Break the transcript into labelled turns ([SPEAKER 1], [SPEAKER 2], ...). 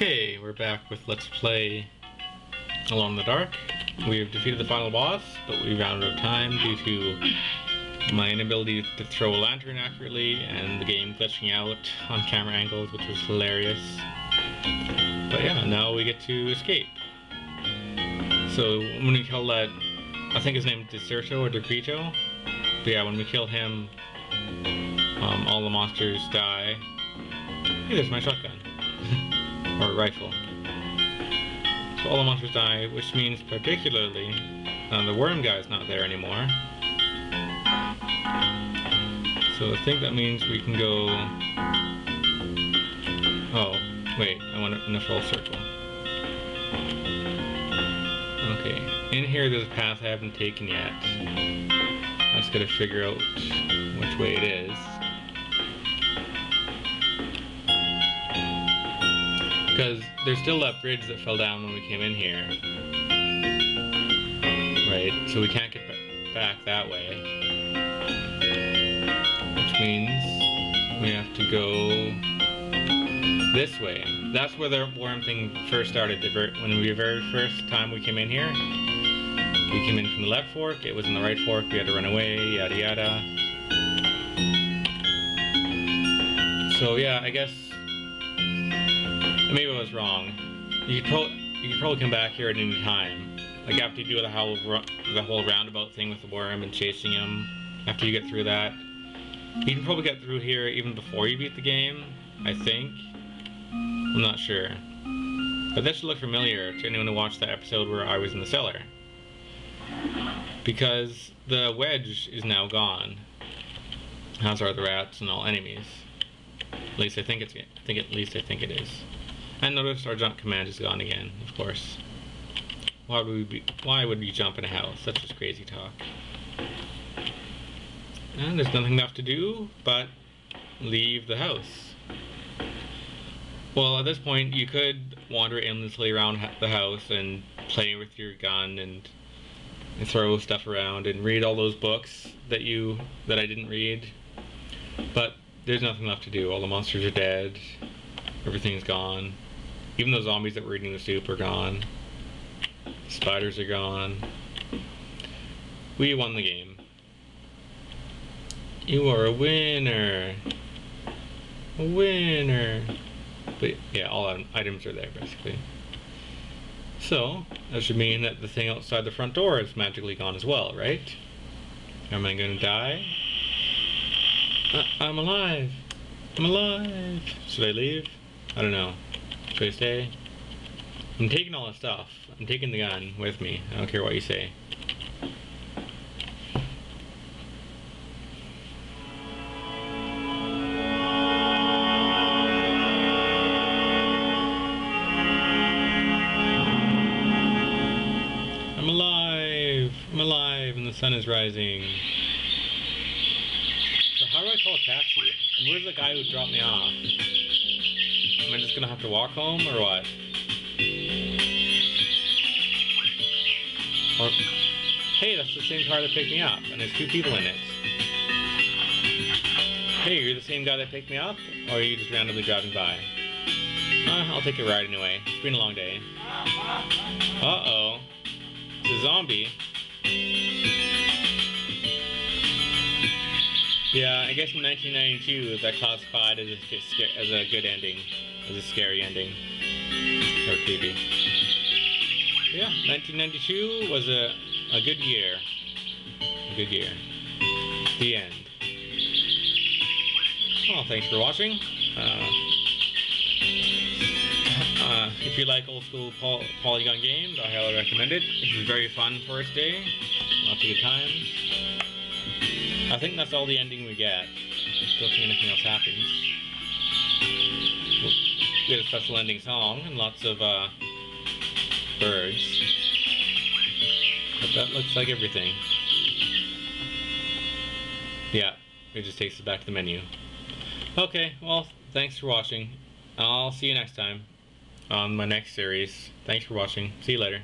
[SPEAKER 1] Okay, we're back with Let's Play Alone in the Dark. We have defeated the final boss, but we ran out of time due to my inability to throw a lantern accurately and the game glitching out on camera angles, which was hilarious. But yeah, now we get to escape. So when we kill that, I think his name is Deserto or Degrito. But yeah, when we kill him, um, all the monsters die. Hey, there's my shotgun. or rifle. So all the monsters die, which means particularly uh, the worm guy is not there anymore. So I think that means we can go... Oh, wait, I want it in a full circle. Okay, in here there's a path I haven't taken yet. I just gotta figure out Because there's still that bridge that fell down when we came in here. Right, so we can't get back that way. Which means we have to go this way. That's where the worm thing first started. When we very first time we came in here, we came in from the left fork, it was in the right fork, we had to run away, yada yada. So yeah, I guess maybe I was wrong. You could, you could probably come back here at any time. Like after you do the whole, the whole roundabout thing with the worm and chasing him, after you get through that. You can probably get through here even before you beat the game, I think. I'm not sure. But this should look familiar to anyone who watched that episode where I was in the cellar. Because the wedge is now gone. As are the rats and all enemies. At least I think it's I think at least I think it is. And notice our jump command is gone again, of course. Why would we be, why would we jump in a house? That's just crazy talk. And there's nothing left to do but leave the house. Well, at this point, you could wander aimlessly around the house and play with your gun and, and throw stuff around and read all those books that you that I didn't read. But there's nothing left to do. All the monsters are dead. Everything's gone. Even the zombies that were eating the soup are gone. The spiders are gone. We won the game. You are a winner. A winner. But yeah, all items are there basically. So, that should mean that the thing outside the front door is magically gone as well, right? Am I gonna die? Uh, I'm alive! I'm alive! Should I leave? I don't know. Should I stay? I'm taking all the stuff. I'm taking the gun with me. I don't care what you say. I'm alive! I'm alive and the sun is rising. So how do I call a taxi? And where's the guy who dropped me off? I just gonna have to walk home or what? Or, hey, that's the same car that picked me up, and there's two people in it. Hey, you're the same guy that picked me up, or are you just randomly driving by? Uh, I'll take a ride anyway. It's been a long day. Uh-oh. It's a zombie. Yeah, I guess in 1992 that classified as a, as a good ending, as a scary ending, or creepy. Yeah, 1992 was a, a good year. A good year. The end. Well, thanks for watching. Uh, uh, if you like old school poly Polygon games, I highly recommend it. Is very fun first day. Lots of good times. I think that's all the ending we get. I don't think anything else happens. We get a special ending song and lots of uh, birds. But that looks like everything. Yeah, it just takes us back to the menu. Okay, well, thanks for watching. I'll see you next time on my next series. Thanks for watching. See you later.